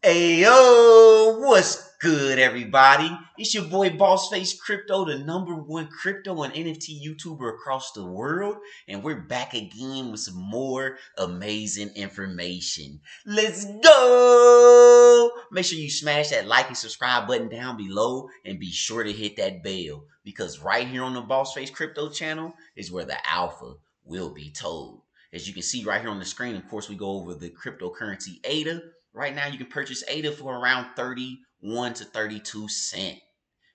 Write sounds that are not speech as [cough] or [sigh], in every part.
Hey yo, what's good, everybody? It's your boy Bossface Crypto, the number one crypto and NFT YouTuber across the world, and we're back again with some more amazing information. Let's go! Make sure you smash that like and subscribe button down below, and be sure to hit that bell because right here on the Bossface Crypto channel is where the alpha will be told. As you can see right here on the screen, of course, we go over the cryptocurrency ADA Right now, you can purchase ADA for around 31 to 32 cent.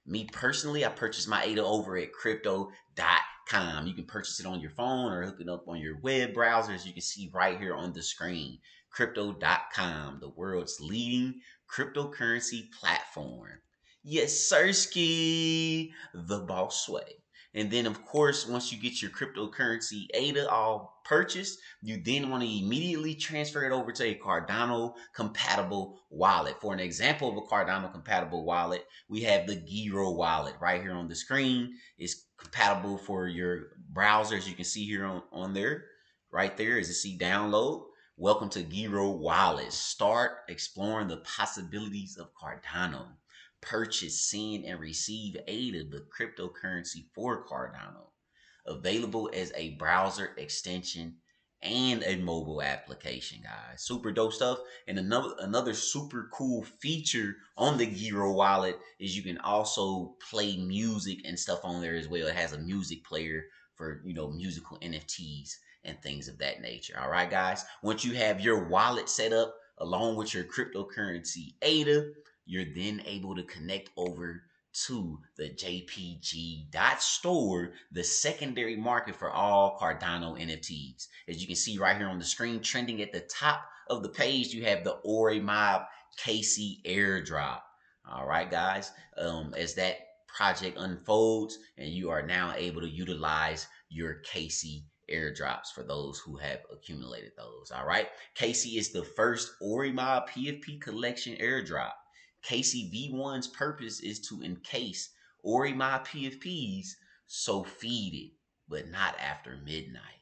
Me personally, I purchased my ADA over at crypto.com. You can purchase it on your phone or hook it up on your web browser, as you can see right here on the screen. Crypto.com, the world's leading cryptocurrency platform. Yes, Sirski, the boss way. And then, of course, once you get your cryptocurrency ADA all purchased, you then want to immediately transfer it over to a Cardano compatible wallet. For an example of a Cardano compatible wallet, we have the Gero wallet right here on the screen. It's compatible for your browser, as You can see here on, on there, right you see download. Welcome to Gero Wallet. Start exploring the possibilities of Cardano purchase, send, and receive ADA, the cryptocurrency for Cardano, available as a browser extension and a mobile application, guys. Super dope stuff. And another another super cool feature on the Gero wallet is you can also play music and stuff on there as well. It has a music player for you know musical NFTs and things of that nature. All right, guys. Once you have your wallet set up along with your cryptocurrency ADA, you're then able to connect over to the JPG dot store, the secondary market for all Cardano NFTs. As you can see right here on the screen, trending at the top of the page, you have the OreMob Casey airdrop. All right, guys. Um, as that project unfolds, and you are now able to utilize your Casey airdrops for those who have accumulated those. All right. Casey is the first OreMob PFP collection airdrop. KCV1's purpose is to encase Ori my PFPs, so feed it, but not after midnight.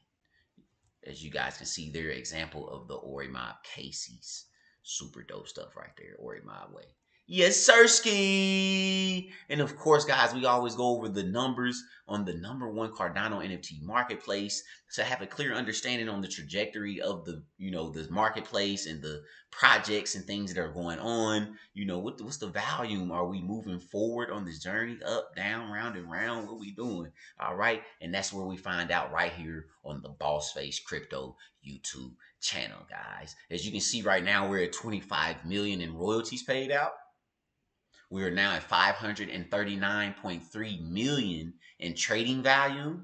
As you guys can see, their example of the OreMob Casey's. Super dope stuff right there, OreMob way. Yes, Sirski. And of course, guys, we always go over the numbers on the number one Cardano NFT marketplace to have a clear understanding on the trajectory of the, you know, the marketplace and the projects and things that are going on. You know, what what's the volume? Are we moving forward on this journey, up, down, round and round? What we doing? All right, and that's where we find out right here on the Boss Face Crypto YouTube channel, guys. As you can see right now, we're at 25 million in royalties paid out. We are now at 539.3 million in trading value.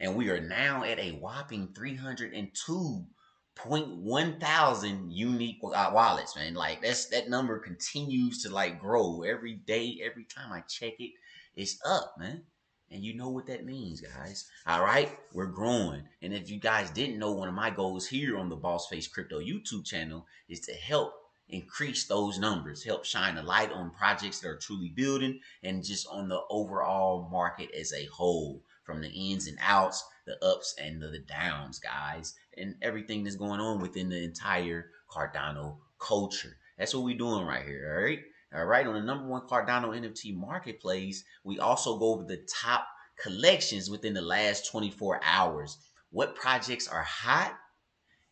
And we are now at a whopping 302.1 thousand unique uh, wallets, man. Like that's that number continues to like grow every day, every time I check it, it's up, man. And you know what that means, guys. All right, we're growing. And if you guys didn't know, one of my goals here on the Boss Face Crypto YouTube channel is to help increase those numbers, help shine a light on projects that are truly building and just on the overall market as a whole from the ins and outs, the ups and the downs, guys, and everything that's going on within the entire Cardano culture. That's what we're doing right here, all right? All right, on the number one Cardano NFT marketplace, we also go over the top collections within the last 24 hours. What projects are hot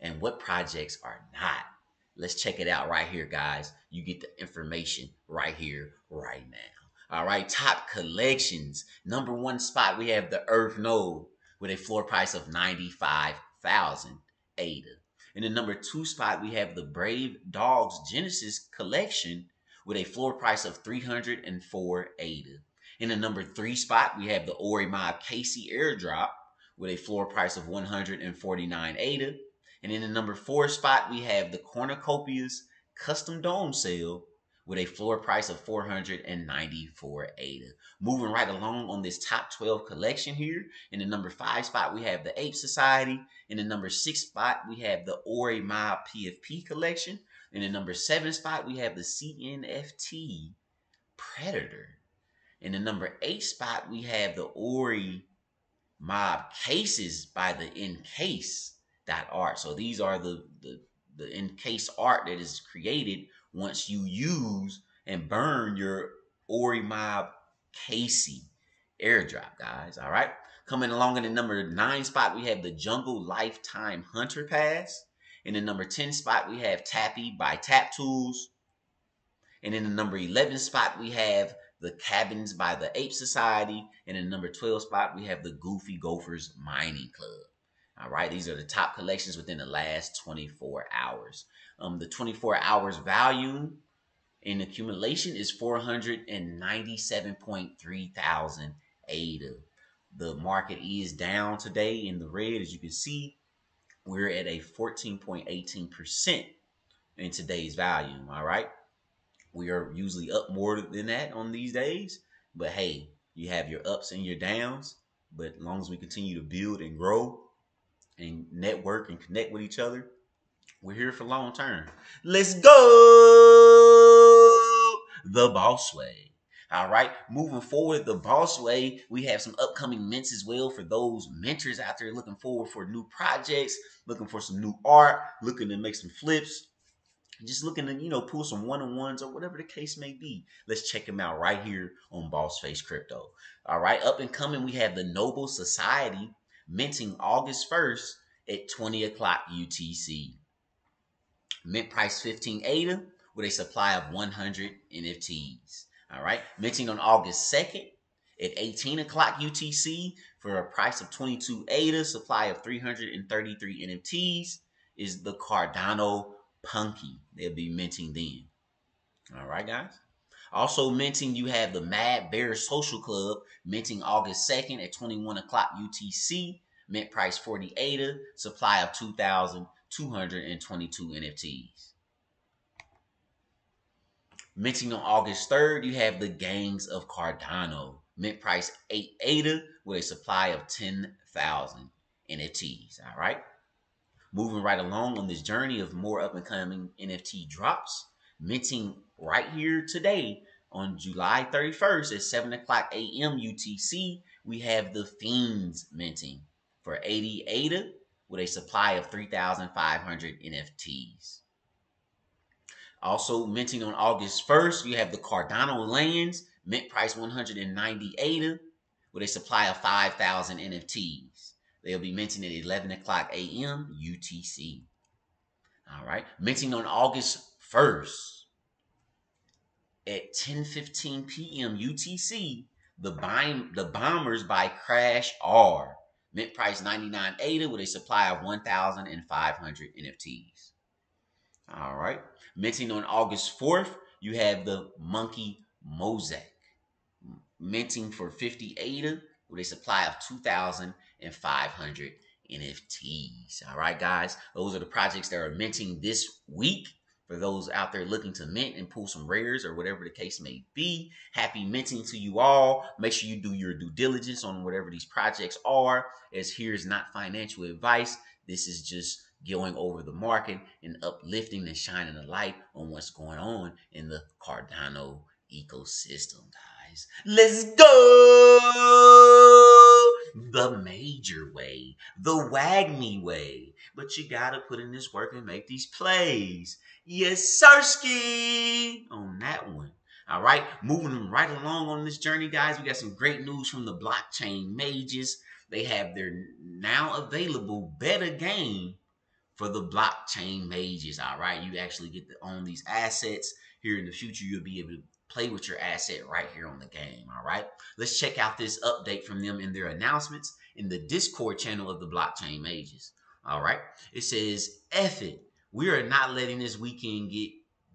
and what projects are not? Let's check it out right here, guys. You get the information right here, right now. All right, top collections. Number one spot, we have the Earth Node with a floor price of 95,000 ADA. In the number two spot, we have the Brave Dogs Genesis collection with a floor price of 304 ADA. In the number three spot, we have the OreMob Casey airdrop with a floor price of 149 ADA. And in the number four spot, we have the Cornucopias Custom Dome Sale with a floor price of 494 ADA. Moving right along on this top 12 collection here. In the number five spot, we have the Ape Society. In the number six spot, we have the OreMob PFP collection. In the number seven spot, we have the CNFT Predator. In the number eight spot, we have the Ori Mob Cases by the Encase that art. So these are the, the, the encase art that is created once you use and burn your OreMob Casey airdrop, guys. All right. Coming along in the number nine spot, we have the Jungle Lifetime Hunter Pass. In the number 10 spot, we have Tappy by Tap Tools. And in the number 11 spot, we have the Cabins by the Ape Society. And in the number 12 spot, we have the Goofy Gophers Mining Club. All right, these are the top collections within the last 24 hours. Um, the 24 hours value in accumulation is 497.3 thousand ADA. The market is down today in the red, as you can see. We're at a 14.18% in today's volume. All right. We are usually up more than that on these days. But hey, you have your ups and your downs. But as long as we continue to build and grow and network and connect with each other, we're here for long term. Let's go the boss way. All right, moving forward, the boss way, we have some upcoming mints as well for those mentors out there looking forward for new projects, looking for some new art, looking to make some flips, just looking to, you know, pull some one on ones or whatever the case may be. Let's check them out right here on Boss Face Crypto. All right, up and coming, we have the Noble Society minting August 1st at 20 o'clock UTC. Mint price 15 ADA with a supply of 100 NFTs. All right. Minting on August 2nd at 18 o'clock UTC for a price of 22 ADA, supply of 333 NFTs is the Cardano Punky. They'll be minting then. All right, guys. Also minting, you have the Mad Bear Social Club minting August 2nd at 21 o'clock UTC. Mint price 40 ADA, supply of 2,222 NFTs. Minting on August 3rd, you have the Gangs of Cardano. Mint price 8 ADA with a supply of 10,000 NFTs. All right. Moving right along on this journey of more up and coming NFT drops. Minting right here today on July 31st at 7 o'clock a.m. UTC, we have the Fiends minting for 80 ADA with a supply of 3,500 NFTs. Also minting on August 1st, you have the Cardano lands, mint price 190 ADA with a supply of 5,000 NFTs. They'll be minting at 11 o'clock a.m. UTC. All right. Minting on August 1st at 10:15 p.m. UTC, the, the bombers by Crash R. Mint price 99 ADA with a supply of 1,500 NFTs. All right. Minting on August 4th, you have the Monkey Mosaic. Minting for 50 ADA with a supply of 2,500 NFTs. All right, guys. Those are the projects that are minting this week. For those out there looking to mint and pull some rares or whatever the case may be, happy minting to you all. Make sure you do your due diligence on whatever these projects are, as here's not financial advice. This is just going over the market and uplifting and shining a light on what's going on in the Cardano ecosystem, guys. Let's go the major way, the WAGMI way. But you gotta put in this work and make these plays. Yes, Sirski on that one. All right, moving right along on this journey, guys. We got some great news from the blockchain mages. They have their now available beta game for the blockchain mages. All right, you actually get to own these assets. Here in the future, you'll be able to play with your asset right here on the game. All right, let's check out this update from them in their announcements in the Discord channel of the blockchain mages. All right, it says, F it. We are not letting this weekend get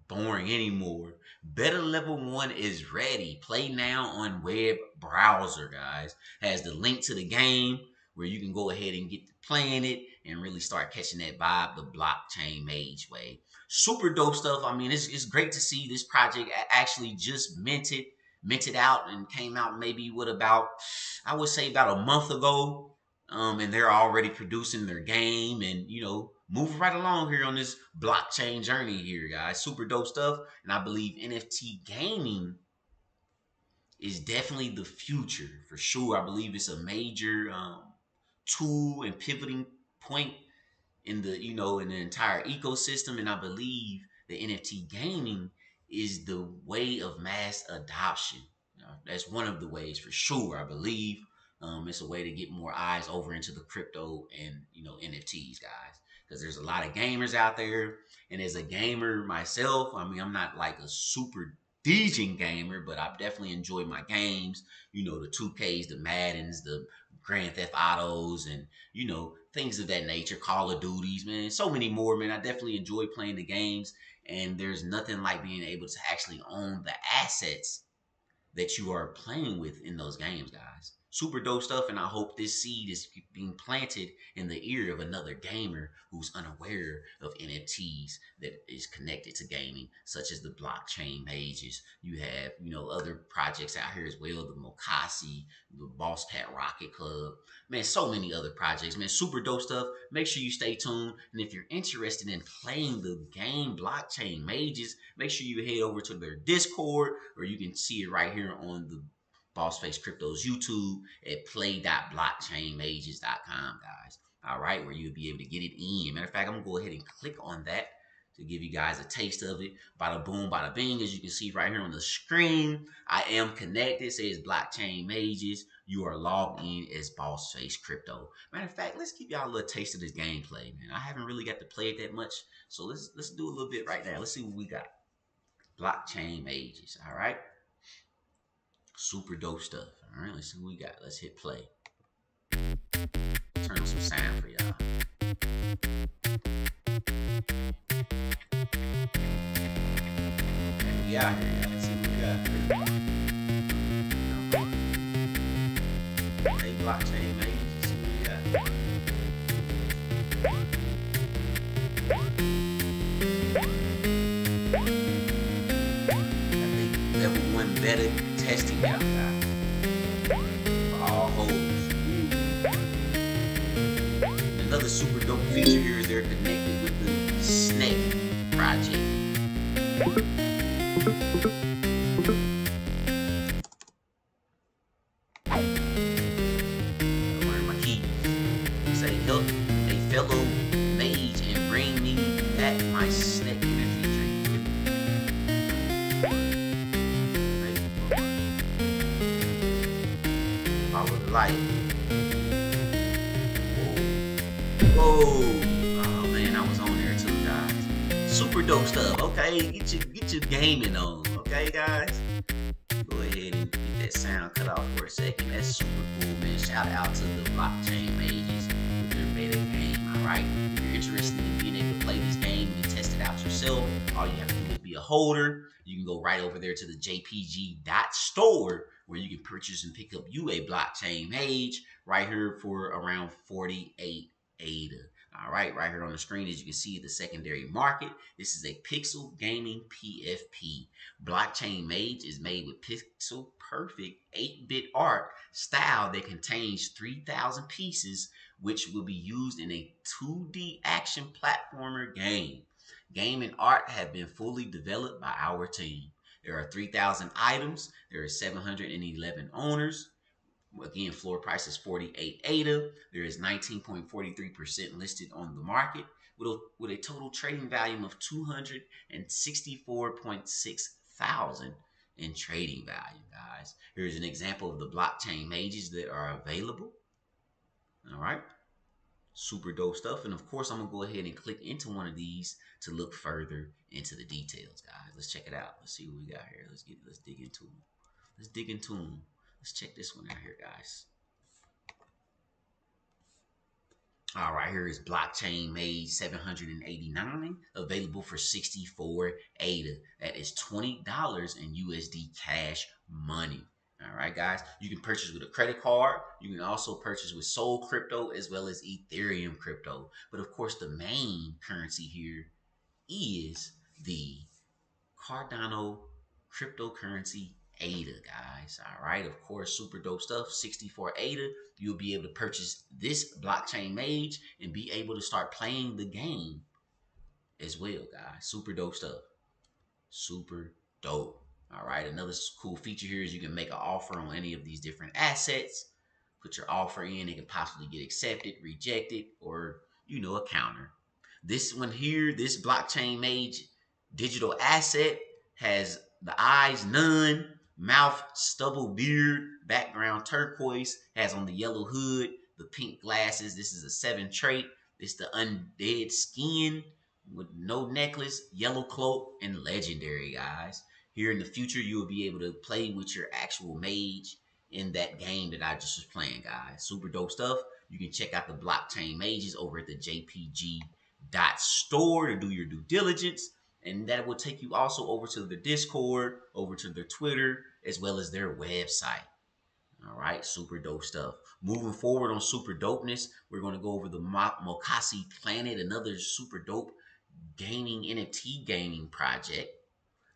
boring anymore. Beta level one is ready. Play now on web browser, guys. Has the link to the game where you can go ahead and get to playing it and really start catching that vibe the blockchain mage way. Super dope stuff. I mean, it's, it's great to see this project actually just minted, minted out and came out maybe what about, I would say about a month ago. Um, and they're already producing their game and, you know, moving right along here on this blockchain journey here, guys. Super dope stuff. And I believe NFT gaming is definitely the future for sure. I believe it's a major um, tool and pivoting point in the you know in the entire ecosystem and i believe the NFT gaming is the way of mass adoption. That's one of the ways for sure, I believe. Um, it's a way to get more eyes over into the crypto and you know NFTs, guys. Because there's a lot of gamers out there, and as a gamer myself, I mean, I'm not like a super DJing gamer, but I definitely enjoy my games. You know, the 2Ks, the Maddens, the Grand Theft Autos, and you know things of that nature. Call of Duties, man, so many more, man. I definitely enjoy playing the games, and there's nothing like being able to actually own the assets that you are playing with in those games, guys super dope stuff. And I hope this seed is being planted in the ear of another gamer who's unaware of NFTs that is connected to gaming, such as the blockchain mages. You have, you know, other projects out here as well, the Mocossi, the Boss Cat Rocket Club. Man, so many other projects, man. Super dope stuff. Make sure you stay tuned. And if you're interested in playing the game blockchain mages, make sure you head over to their Discord or you can see it right here on the Bossface Crypto's YouTube at play.blockchainmages.com, guys. All right, where you'll be able to get it in. Matter of fact, I'm gonna go ahead and click on that to give you guys a taste of it. Bada boom, bada bing. As you can see right here on the screen, I am connected. It says Blockchain Mages. You are logged in as Bossface Crypto. Matter of fact, let's give y'all a little taste of this gameplay, man. I haven't really got to play it that much, so let's let's do a little bit right now. Let's see what we got. Blockchain Mages. All right. Super dope stuff. All right, let's see what we got. Let's hit play. Turn on some sound for y'all. And we out here, Let's see what we got. Hey, blockchain, better testing out, all holes. Another super dope feature here is connected Okay, get your get your gaming on. Okay, guys. Go ahead and get that sound cut off for a second. That's super cool, man. Shout out to the blockchain mages with their beta game. Alright. If you're interested in being able to play this game and test it out yourself, all you have to do is be a holder. You can go right over there to the jpg.store where you can purchase and pick up you a blockchain mage right here for around 48 ADA. All right, right here on the screen, as you can see, the secondary market. This is a Pixel Gaming PFP. Blockchain Mage is made with pixel perfect 8-bit art style that contains 3,000 pieces, which will be used in a 2D action platformer game. Game and art have been fully developed by our team. There are 3,000 items. There are 711 owners. Again, floor price is 48 ADA. There is 19.43% listed on the market with a, with a total trading volume of 264.6 thousand in trading value, guys. Here's an example of the blockchain mages that are available. All right super dope stuff. And of course, I'm gonna go ahead and click into one of these to look further into the details, guys. Let's check it out. Let's see what we got here. Let's get let's dig into them. Let's dig into them. Let's check this one out here, guys. All right, here is blockchain mage 789, available for 64 ADA. That is $20 in USD cash money. All right, guys. You can purchase with a credit card. You can also purchase with Sol Crypto as well as Ethereum Crypto. But of course, the main currency here is the Cardano cryptocurrency ADA, guys. All right. Of course, super dope stuff. 64 ADA. You'll be able to purchase this blockchain mage and be able to start playing the game as well, guys. Super dope stuff. Super dope. All right, another cool feature here is you can make an offer on any of these different assets. Put your offer in, it can possibly get accepted, rejected, or you know, a counter. This one here, this blockchain mage digital asset has the eyes none, mouth stubble beard, background turquoise, has on the yellow hood, the pink glasses. This is a seven trait. It's the undead skin with no necklace, yellow cloak, and legendary guys. Here in the future, you will be able to play with your actual mage in that game that I just was playing, guys. Super dope stuff. You can check out the blockchain mages over at the JPG dot store to do your due diligence. And that will take you also over to the Discord, over to their Twitter, as well as their website. All right, super dope stuff. Moving forward on super dopeness, we're going to go over the Mocossi Planet, another super dope gaming NFT gaming project.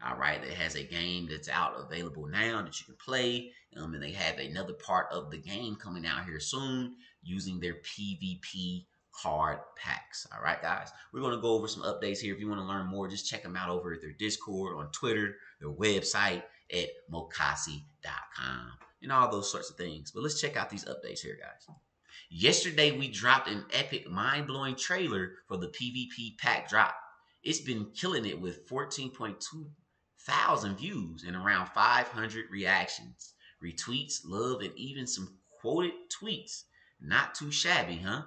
All right, that has a game that's out available now that you can play. Um, and they have another part of the game coming out here soon using their PvP card packs. All right, guys, we're going to go over some updates here. If you want to learn more, just check them out over at their Discord, on Twitter, their website at mocossi.com, and all those sorts of things. But let's check out these updates here, guys. Yesterday, we dropped an epic, mind blowing trailer for the PvP pack drop. It's been killing it with 14.2 thousand views and around 500 reactions, retweets, love, and even some quoted tweets. Not too shabby, huh?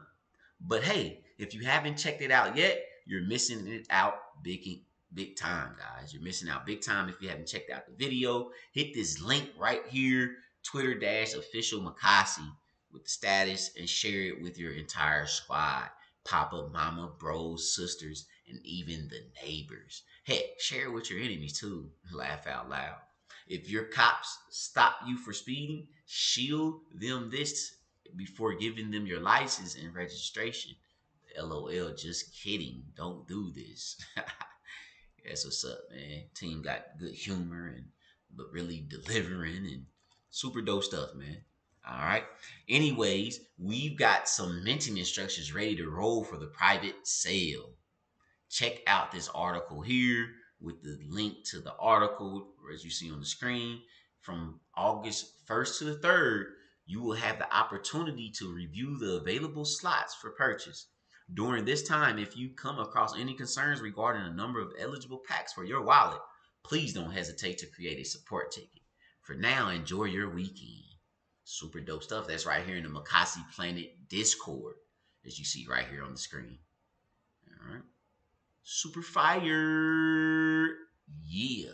But hey, if you haven't checked it out yet, you're missing it out big, big time, guys. You're missing out big time if you haven't checked out the video. Hit this link right here, Twitter dash official Mocossi with the status and share it with your entire squad. Papa, mama, bros, sisters, and even the neighbors. Heck, share it with your enemies too. [laughs] Laugh out loud. If your cops stop you for speeding, shield them this before giving them your license and registration. LOL, just kidding. Don't do this. [laughs] That's what's up, man. Team got good humor and but really delivering and super dope stuff, man. All right. Anyways, we've got some minting instructions ready to roll for the private sale check out this article here with the link to the article as you see on the screen from August 1st to the 3rd you will have the opportunity to review the available slots for purchase during this time if you come across any concerns regarding a number of eligible packs for your wallet please don't hesitate to create a support ticket for now enjoy your weekend super dope stuff that's right here in the Mocossi Planet Discord as you see right here on the screen all right Super fire. Yeah.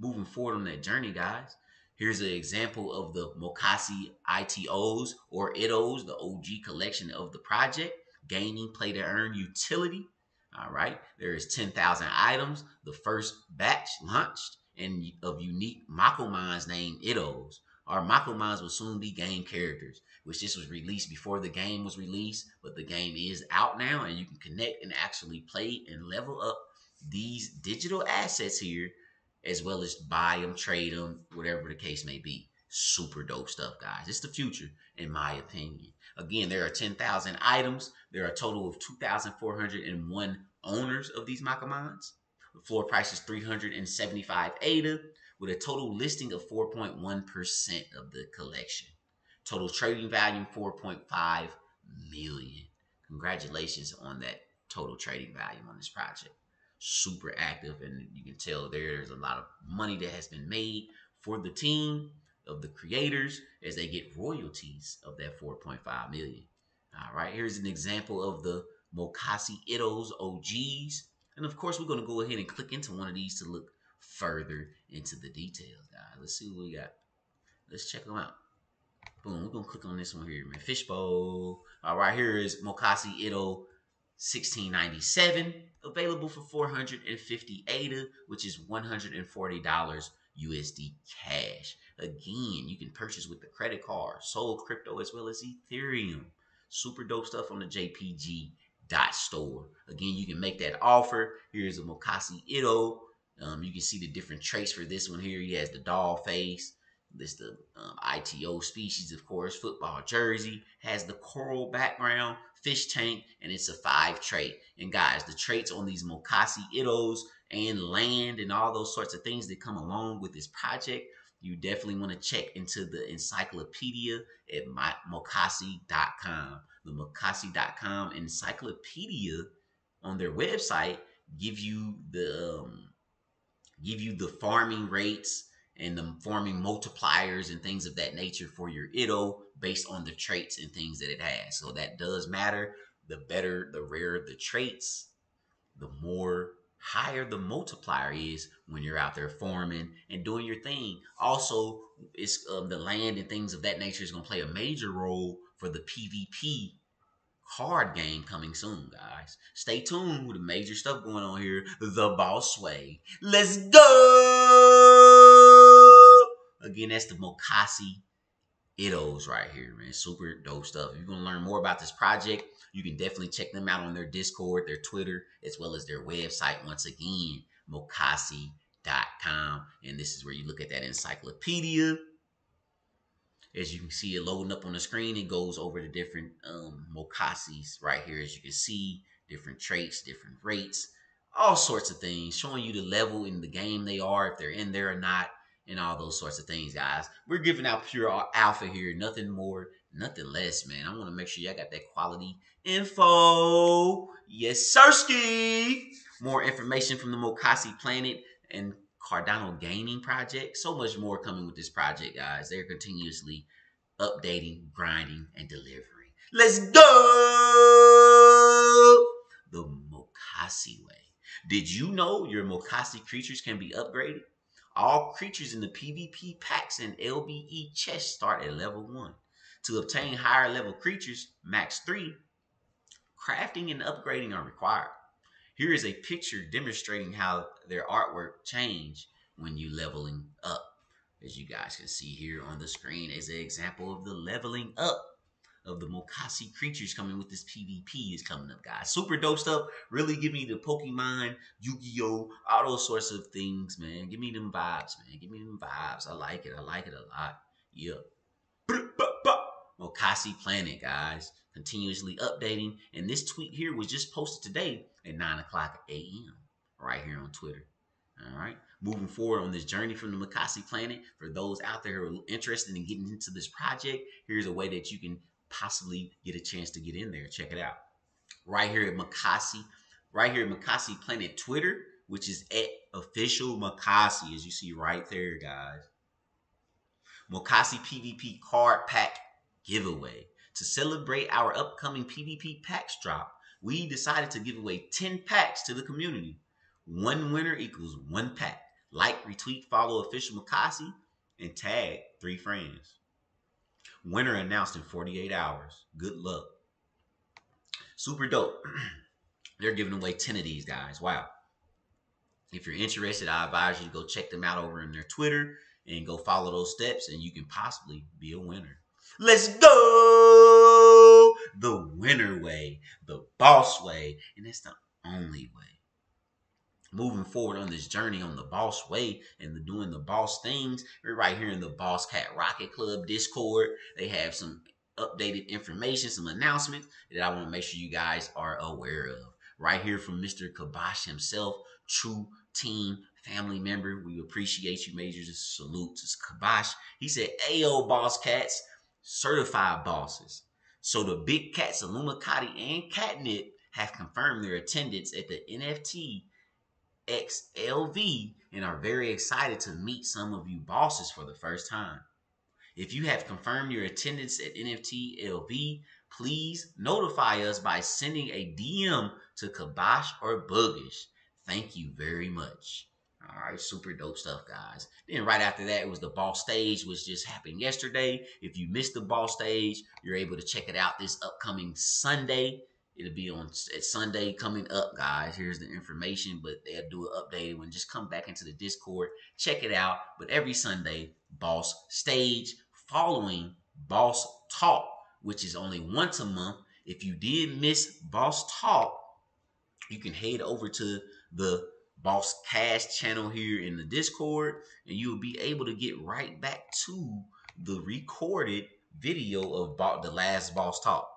Moving forward on that journey, guys. Here's an example of the Mocossi ITOs or ITOs, the OG collection of the project. Gaining play to earn utility. All right. There is 10,000 items. The first batch launched and of unique Makomons named ITOs. Our Makomons will soon be game characters, which this was released before the game was released, but the game is out now and you can connect and actually play and level up these digital assets here, as well as buy them, trade them, whatever the case may be. Super dope stuff, guys. It's the future, in my opinion. Again, there are 10,000 items. There are a total of 2,401 owners of these Makomons. The floor price is 375 ADA with a total listing of 4.1% of the collection. Total trading volume 4.5 million. Congratulations on that total trading volume on this project. Super active, and you can tell there's a lot of money that has been made for the team of the creators as they get royalties of that 4.5 million. All right, here's an example of the Mocossi Itos OGs. And of course, we're going to go ahead and click into one of these to look further into the details, guys. Let's see what we got. Let's check them out. Boom, we're gonna click on this one here, man. Fishbowl. All right, here is Mocossi Ito 1697, available for 450 ADA, which is $140 USD cash. Again, you can purchase with the credit card, Sol Crypto, as well as Ethereum. Super dope stuff on the JPG dot store. Again, you can make that offer. Here's a Mocossi Ito um, you can see the different traits for this one here. He has the doll face. This the um, ITO species, of course. Football jersey has the coral background, fish tank, and it's a five trait. And guys, the traits on these Mocossi Itos and land and all those sorts of things that come along with this project, you definitely want to check into the encyclopedia at mocossi.com. The mocossi.com encyclopedia on their website give you the um, give you the farming rates and the forming multipliers and things of that nature for your Itto based on the traits and things that it has. So that does matter. The better, the rarer the traits, the more higher the multiplier is when you're out there farming and doing your thing. Also, it's um, the land and things of that nature is going to play a major role for the PvP card game coming soon, guys. Stay tuned with the major stuff going on here. The Boss Way. Let's go! Again, that's the Mocossi Ittos right here, man. Super dope stuff. If you're going to learn more about this project, you can definitely check them out on their Discord, their Twitter, as well as their website. Once again, mocossi.com. And this is where you look at that encyclopedia as you can see it loading up on the screen, it goes over the different um, Mocossis right here. As you can see, different traits, different rates, all sorts of things, showing you the level in the game they are, if they're in there or not, and all those sorts of things, guys. We're giving out pure alpha here, nothing more, nothing less, man. I want to make sure y'all got that quality info. Yes, Sirski. More information from the Mocossi planet and Cardano Gaming project. So much more coming with this project, guys. They're continuously updating, grinding, and delivering. Let's go! The Mocossi way. Did you know your Mocossi creatures can be upgraded? All creatures in the PvP packs and LBE chests start at level 1. To obtain higher level creatures, max 3, crafting and upgrading are required. Here is a picture demonstrating how their artwork change when you leveling up. As you guys can see here on the screen is an example of the leveling up of the Mocossi creatures coming with this PvP is coming up, guys. Super dope stuff. Really give me the Pokemon, Yu-Gi-Oh, all those sorts of things, man. Give me them vibes, man. Give me them vibes. I like it. I like it a lot. Yeah. Mocossi Planet, guys. Continuously updating. And this tweet here was just posted today at 9 o'clock a.m. right here on Twitter. All right. Moving forward on this journey from the Mocossi Planet, for those out there who are interested in getting into this project, here's a way that you can possibly get a chance to get in there. Check it out. Right here at Mocossi, right here at Mocossi Planet Twitter, which is at official Mocossi, as you see right there, guys. Mocossi PvP card pack giveaway. To celebrate our upcoming PvP packs drop, we decided to give away 10 packs to the community. One winner equals one pack. Like, retweet, follow official Mocossi, and tag three friends. Winner announced in 48 hours. Good luck. Super dope. [clears throat] They're giving away 10 of these guys. Wow. If you're interested, I advise you to go check them out over in their Twitter and go follow those steps, and you can possibly be a winner. Let's go the winner way, the boss way, and that's the only way. Moving forward on this journey on the boss way and the doing the boss things, we're right here in the Boss Cat Rocket Club Discord. They have some updated information, some announcements that I want to make sure you guys are aware of. Right here from Mr. Kabosh himself, true team family member. We appreciate you, Majors. Salute to Kabosh. He said, Ayo, boss cats certified bosses. So the big cats, Illumicati and Catnip, have confirmed their attendance at the NFT XLV and are very excited to meet some of you bosses for the first time. If you have confirmed your attendance at NFT LV, please notify us by sending a DM to Kabosh or Buggish. Thank you very much. All right, super dope stuff, guys. Then right after that, it was the ball stage, which just happened yesterday. If you missed the ball stage, you're able to check it out this upcoming Sunday. It'll be on Sunday coming up, guys. Here's the information, but they'll do an update when just come back into the Discord, check it out. But every Sunday, boss stage following boss talk, which is only once a month. If you did miss boss talk, you can head over to the Boss Cash channel here in the Discord, and you will be able to get right back to the recorded video of the last Boss Talk.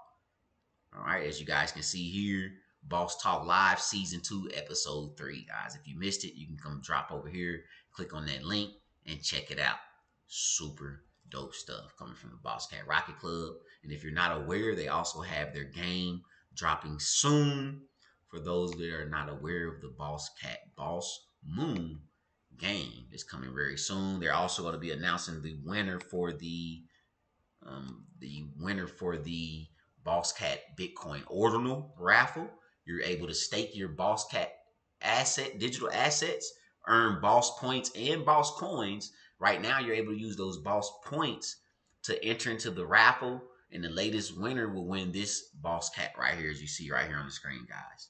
All right, as you guys can see here, Boss Talk Live Season 2, Episode 3. Guys, if you missed it, you can come drop over here, click on that link, and check it out. Super dope stuff coming from the Boss Cat Rocket Club. And if you're not aware, they also have their game dropping soon for those that are not aware of the Boss Cat Boss Moon game. It's coming very soon. They're also going to be announcing the winner for the um, the winner for the Boss Cat Bitcoin Ordinal raffle. You're able to stake your Boss Cat asset, digital assets, earn Boss points and Boss coins. Right now, you're able to use those Boss points to enter into the raffle, and the latest winner will win this Boss Cat right here, as you see right here on the screen, guys.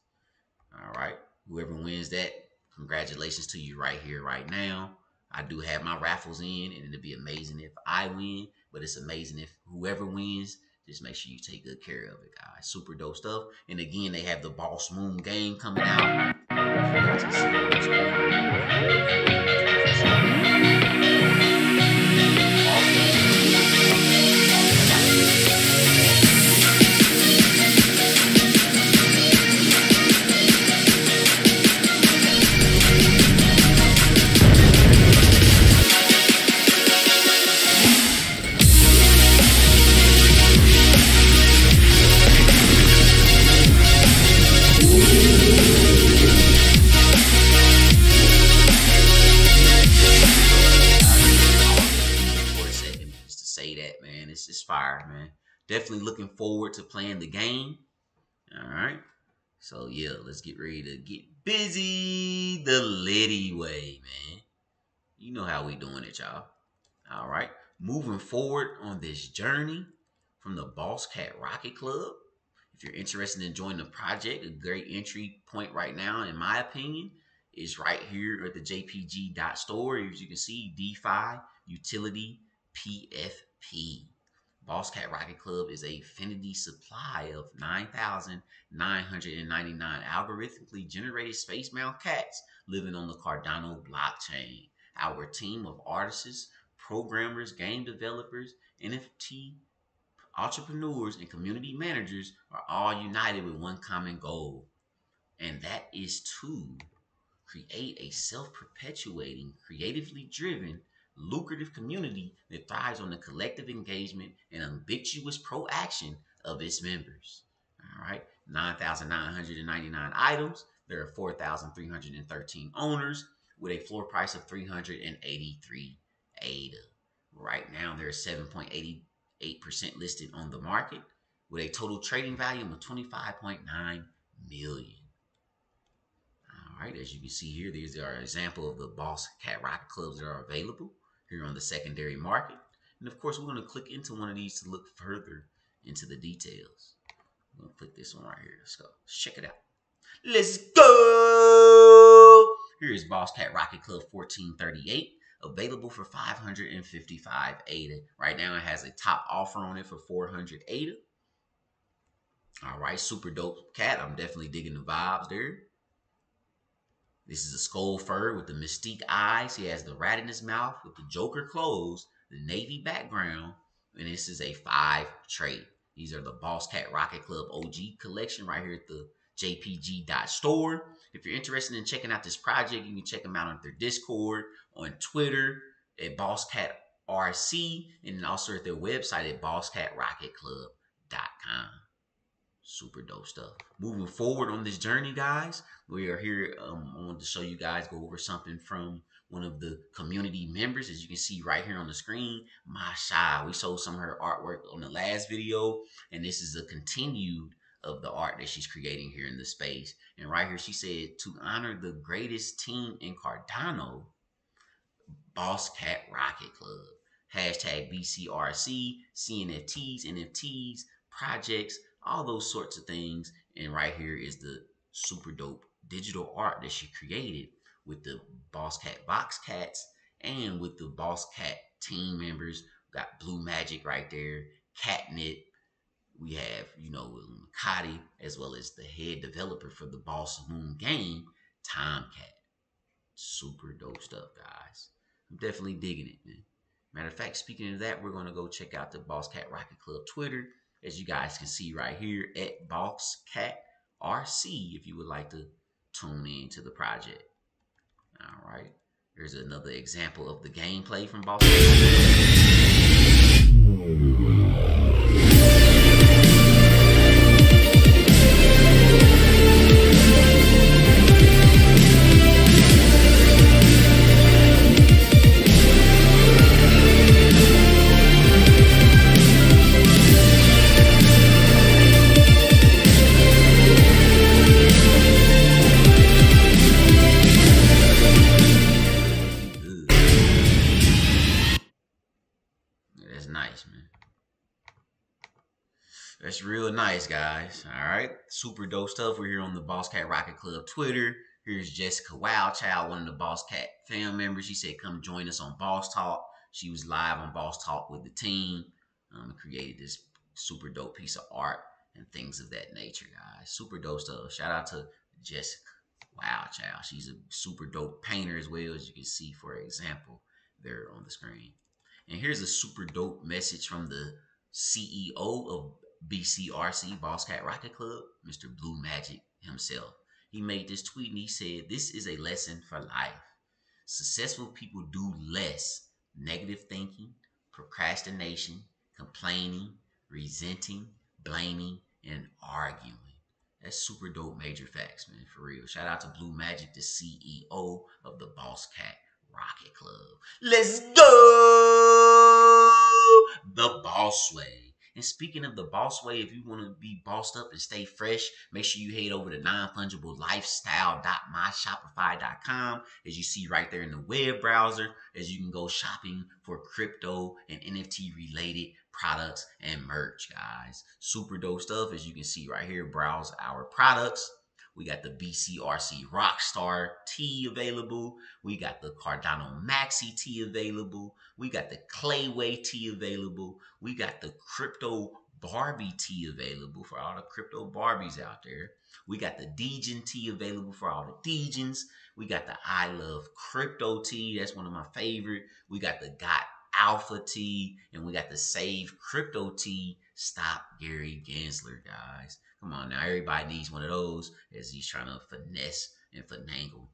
All right, whoever wins that, congratulations to you right here, right now. I do have my raffles in, and it'd be amazing if I win, but it's amazing if whoever wins just make sure you take good care of it, guys. Super dope stuff. And again, they have the Boss Moon game coming out. Definitely looking forward to playing the game. All right. So yeah, let's get ready to get busy the Liddy way, man. You know how we doing it, y'all. All right. Moving forward on this journey from the Boss Cat Rocket Club. If you're interested in joining the project, a great entry point right now, in my opinion, is right here at the jpg.store. As you can see, DeFi Utility PFP. Boss Cat Rocket Club is a finity supply of 9,999 algorithmically generated space mount cats living on the Cardano blockchain. Our team of artists, programmers, game developers, NFT entrepreneurs, and community managers are all united with one common goal, and that is to create a self perpetuating, creatively driven, lucrative community that thrives on the collective engagement and ambiguous pro-action of its members. All right, 9,999 items. There are 4,313 owners with a floor price of 383 ADA. Right now, there are 7.88% listed on the market with a total trading volume of 25.9 million. All right, as you can see here, these are an example of the Boss Cat Rock Clubs that are available here on the secondary market. And of course, we're going to click into one of these to look further into the details. I'm going to click this one right here. Let's go. Let's check it out. Let's go. Here is Boss Cat Rocket Club 1438 available for 555 ADA. Right now it has a top offer on it for 400 ADA. All right, super dope cat. I'm definitely digging the vibes there. This is a skull fur with the mystique eyes. He has the rat in his mouth with the Joker clothes, the navy background, and this is a five trait. These are the Boss Cat Rocket Club OG collection right here at the jpg.store. If you're interested in checking out this project, you can check them out on their Discord, on Twitter at Boss Cat RC, and also at their website at bosscatrocketclub.com super dope stuff. Moving forward on this journey, guys, we are here. Um, I wanted to show you guys, go over something from one of the community members. As you can see right here on the screen, Masha. We showed some of her artwork on the last video, and this is a continued of the art that she's creating here in the space. And right here, she said, to honor the greatest team in Cardano, Boss Cat Rocket Club. Hashtag BCRC, CNFTs, NFTs, projects, all those sorts of things. And right here is the super dope digital art that she created with the Boss Cat box cats and with the Boss Cat team members. We got Blue Magic right there, Catnip. We have, you know, Makati, as well as the head developer for the Boss Moon game, Tomcat. Super dope stuff, guys. I'm definitely digging it, man. Matter of fact, speaking of that, we're going to go check out the Boss Cat Rocket Club Twitter as you guys can see right here at Boss Cat RC if you would like to tune in to the project. All right. Here's another example of the gameplay from Boss nice, guys. All right. Super dope stuff. We're here on the Boss Cat Rocket Club Twitter. Here's Jessica Wildchild, one of the Boss Cat fam members. She said, come join us on Boss Talk. She was live on Boss Talk with the team. Um, created this super dope piece of art and things of that nature, guys. Super dope stuff. Shout out to Jessica Wow, Wildchild. She's a super dope painter as well, as you can see, for example, there on the screen. And here's a super dope message from the CEO of BCRC, Boss Cat Rocket Club, Mr. Blue Magic himself. He made this tweet and he said, This is a lesson for life. Successful people do less negative thinking, procrastination, complaining, resenting, blaming, and arguing. That's super dope major facts, man, for real. Shout out to Blue Magic, the CEO of the Boss Cat Rocket Club. Let's go! The Boss Way. And speaking of the boss way, if you want to be bossed up and stay fresh, make sure you head over to nonfungiblelifestyle.myshopify.com. As you see right there in the web browser, as you can go shopping for crypto and NFT related products and merch, guys. Super dope stuff. As you can see right here, browse our products. We got the BCRC Rockstar tee available. We got the Cardano Maxi tee available. We got the Clayway tee available. We got the Crypto Barbie tee available for all the crypto Barbies out there. We got the Degen tee available for all the Degens. We got the I Love Crypto tee. That's one of my favorite. We got the Got Alpha tee. And we got the Save Crypto tee. Stop Gary Gensler, guys. Come on now, everybody needs one of those as he's trying to finesse and finagle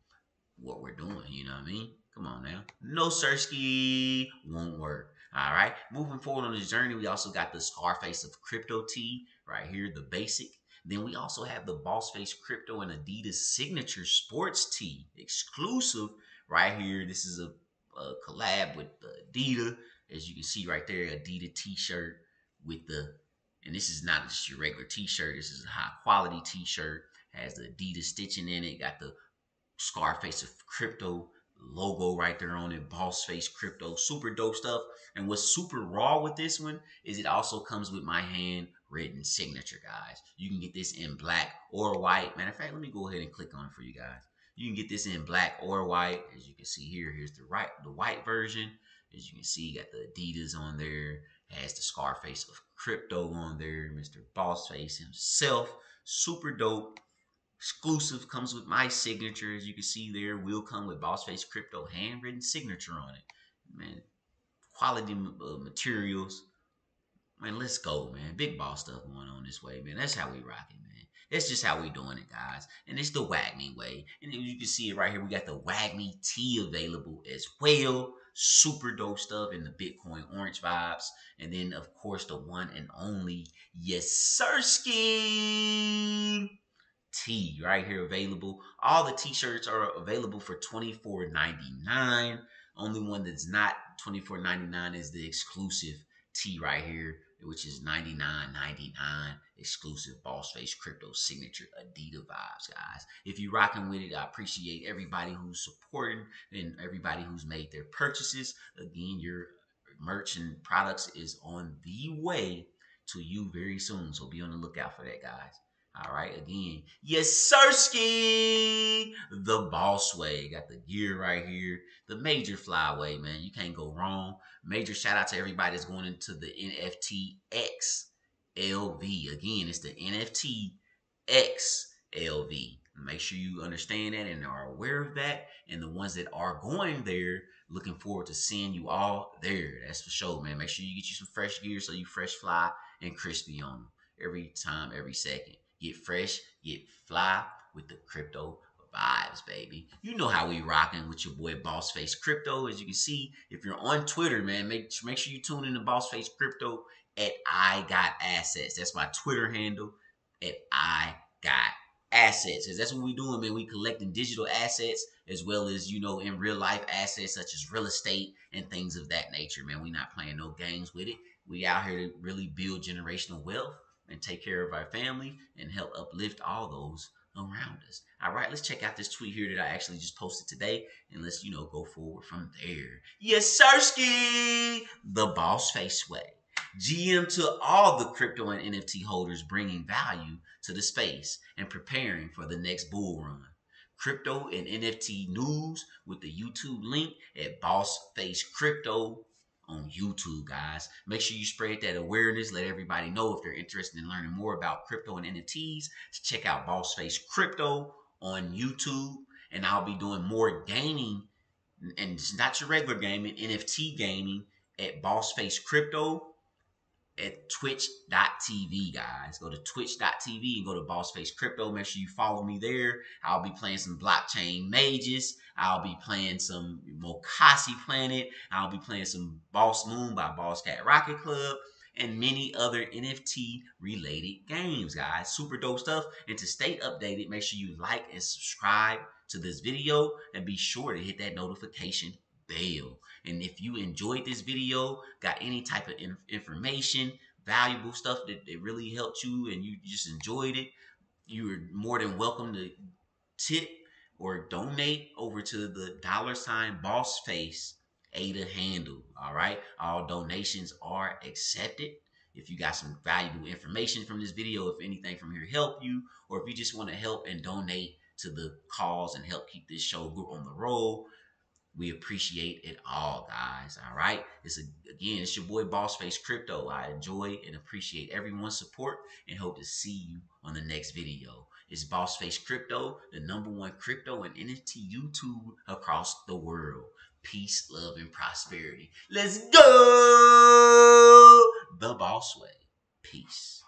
what we're doing. You know what I mean? Come on now. No Sersky won't work. All right. Moving forward on this journey, we also got the Scarface of Crypto T right here, the basic. Then we also have the Boss Face Crypto and Adidas Signature Sports Tee exclusive right here. This is a, a collab with Adidas. As you can see right there, Adidas t-shirt with the and this is not just your regular t-shirt. This is a high quality t-shirt. Has the Adidas stitching in it. Got the Scarface of crypto logo right there on it. Boss face crypto. Super dope stuff. And what's super raw with this one is it also comes with my hand written signature, guys. You can get this in black or white. Matter of fact, let me go ahead and click on it for you guys. You can get this in black or white. As you can see here, here's the right the white version. As you can see, you got the Adidas on there. Has the Scarface of Crypto on there, Mr. Bossface himself. Super dope. Exclusive comes with my signature, as you can see there. Will come with Bossface Crypto handwritten signature on it. Man, quality uh, materials. Man, let's go, man. Big boss stuff going on this way, man. That's how we rocking, man. That's just how we doing it, guys. And it's the WAGMI way. And you can see it right here. We got the WAGMI tee available as well super dope stuff in the Bitcoin orange vibes. And then, of course, the one and only Yesersky T right here available. All the t-shirts are available for $24.99. Only one that's not $24.99 is the exclusive T right here which is ninety nine ninety nine exclusive boss face crypto signature Adidas vibes, guys. If you're rocking with it, I appreciate everybody who's supporting and everybody who's made their purchases. Again, your merch and products is on the way to you very soon. So be on the lookout for that, guys. All right, again, yes, Sirski, the boss way. Got the gear right here, the major flyway, man. You can't go wrong. Major shout out to everybody that's going into the NFT X LV. Again, it's the NFT X LV. Make sure you understand that and are aware of that. And the ones that are going there, looking forward to seeing you all there. That's for sure, man. Make sure you get you some fresh gear so you fresh fly and crispy on them every time, every second. Get fresh, get fly with the crypto vibes, baby. You know how we rocking with your boy Boss Face Crypto. As you can see, if you're on Twitter, man, make make sure you tune in to Boss Face Crypto at I Got Assets. That's my Twitter handle at I Got Assets. Cause that's what we doing, man. We collecting digital assets as well as you know in real life assets such as real estate and things of that nature, man. We not playing no games with it. We out here to really build generational wealth and take care of our family and help uplift all those around us. All right, let's check out this tweet here that I actually just posted today, and let's you know go forward from there. Yes, Sirski, the boss face way. GM to all the crypto and NFT holders bringing value to the space and preparing for the next bull run. Crypto and NFT news with the YouTube link at Boss Face Crypto on YouTube, guys. Make sure you spread that awareness. Let everybody know if they're interested in learning more about crypto and NFTs. to Check out Boss Face Crypto on YouTube. And I'll be doing more gaming and it's not your regular gaming, NFT gaming at Boss Face Crypto at twitch.tv, guys. Go to twitch.tv and go to Boss Face Crypto. Make sure you follow me there. I'll be playing some blockchain mages. I'll be playing some Mocossi Planet. I'll be playing some Boss Moon by Boss Cat Rocket Club and many other NFT related games, guys. Super dope stuff. And to stay updated, make sure you like and subscribe to this video and be sure to hit that notification bell. And if you enjoyed this video, got any type of information, valuable stuff that, that really helped you and you just enjoyed it, you are more than welcome to tip or donate over to the dollar sign boss face ADA handle. All right. All donations are accepted. If you got some valuable information from this video, if anything from here helped you, or if you just want to help and donate to the cause and help keep this show group on the road, we appreciate it all, guys. All right. It's a, again, it's your boy Boss Face Crypto. I enjoy and appreciate everyone's support and hope to see you on the next video. It's Boss Face Crypto, the number one crypto and NFT YouTube across the world. Peace, love, and prosperity. Let's go the boss way. Peace.